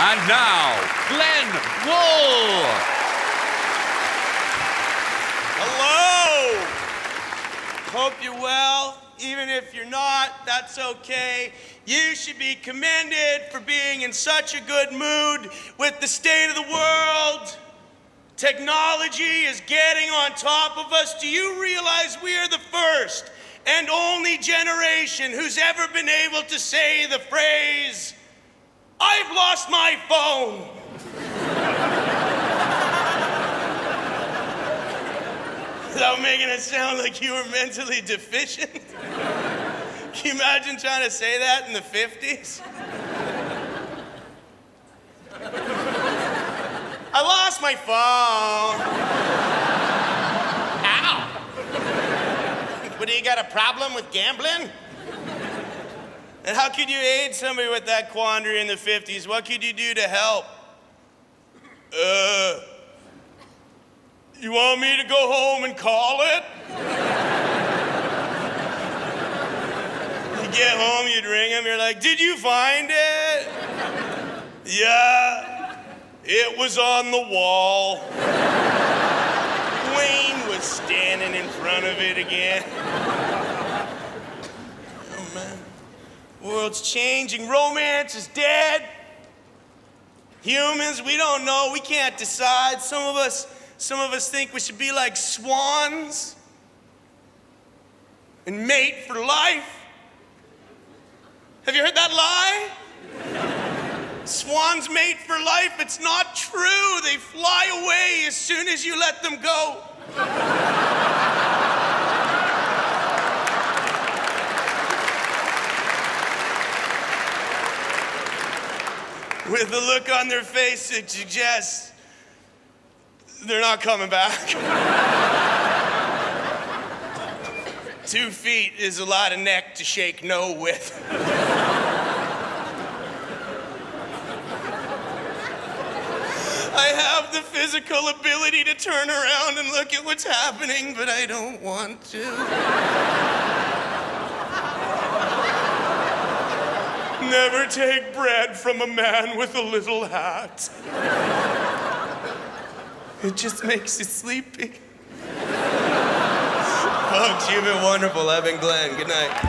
And now, Glenn Wool. Hello! Hope you're well. Even if you're not, that's okay. You should be commended for being in such a good mood with the state of the world. Technology is getting on top of us. Do you realize we are the first and only generation who's ever been able to say the phrase, I've lost my phone? Without making it sound like you were mentally deficient? Can you imagine trying to say that in the 50s? I lost my phone. Ow. What, do you got a problem with gambling? And how could you aid somebody with that quandary in the 50s? What could you do to help? Uh, you want me to go home and call it? you get home, you'd ring him, you're like, did you find it? yeah, it was on the wall. Wayne was standing in front of it again. Oh man, world's changing, romance is dead. Humans, we don't know, we can't decide. Some of us some of us think we should be like swans and mate for life. Have you heard that lie? Swans mate for life. It's not true. They fly away as soon as you let them go. With the look on their face, it suggests they're not coming back. Two feet is a lot of neck to shake no with. I have the physical ability to turn around and look at what's happening, but I don't want to. Never take bread from a man with a little hat. It just makes you sleepy. Folks, you've been wonderful. Been Glenn. Good night.